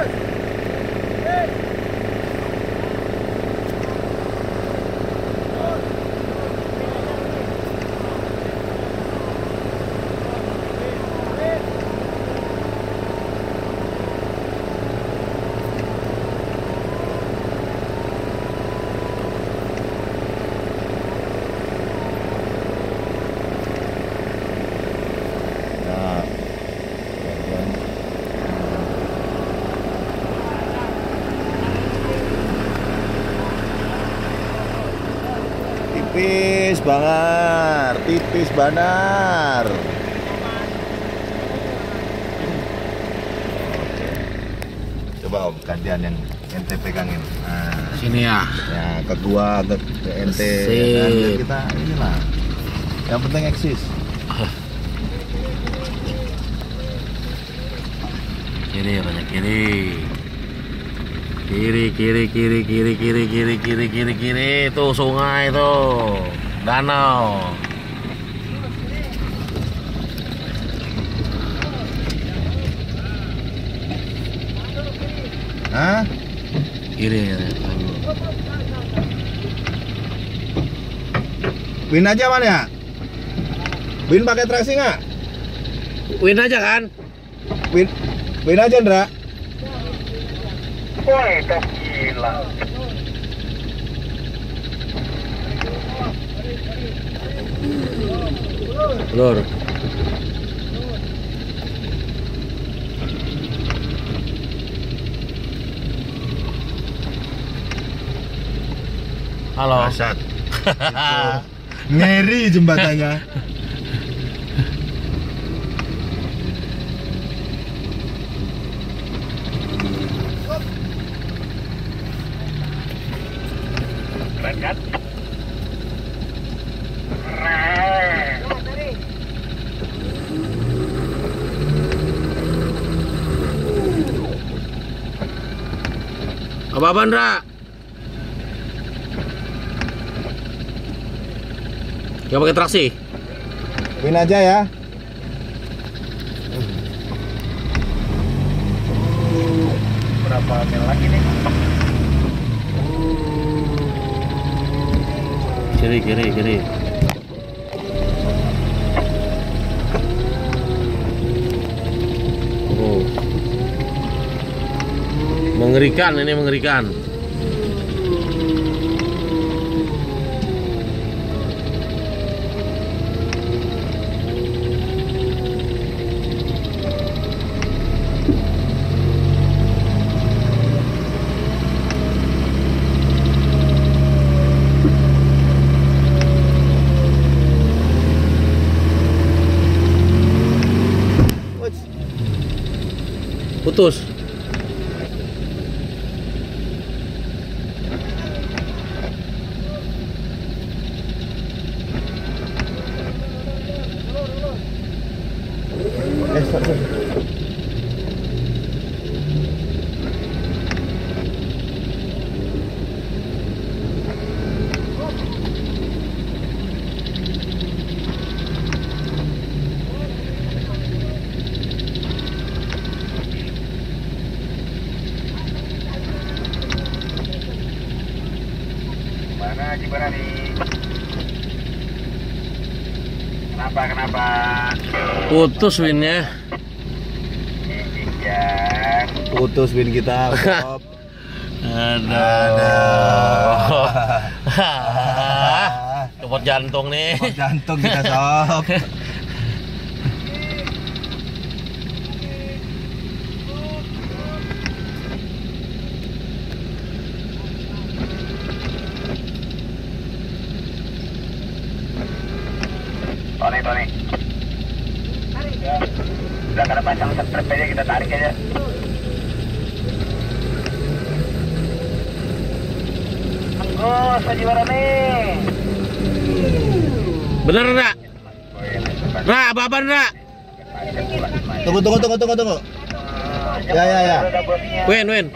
Good. Tipis banget tipis banar coba om gantian yang ente pegangin. Nah, Sini ya. ya ke gua ke, ke ente ya kan? Kita inilah. Yang penting eksis. Kiri banyak kiri. Kiri kiri kiri kiri kiri kiri kiri kiri kiri. Itu sungai tuh danau. Hah? Kiri. Win aja man ya? Win pakai traksi nggak? Win aja kan? Win, win aja Ndra. Woi, gila. Lur. Halo. Asat. Ngeri jembatannya. Keren kan? Apa apa Ndra? Gak pakai traksi? Win aja ya. Berapa mil lagi nih? Kiri kiri kiri. Mengerikan ini mengerikan. Putus. Eh, stop, stop. Mana Haji Barani? Kenapa, kenapa? Putus winnya. Iya. Putus win kita. Stop. Aduh. Copot jantung nih. Kok jantung kita sob. Tony, Tony. Ya. Udah kada pasang strap aja kita tarik aja. Anggus, Haji Barani. Bener enggak? Cepat. Ra, apa apa Ra? Tunggu tunggu tunggu tunggu tunggu. Ya, ya, ya. Win, win.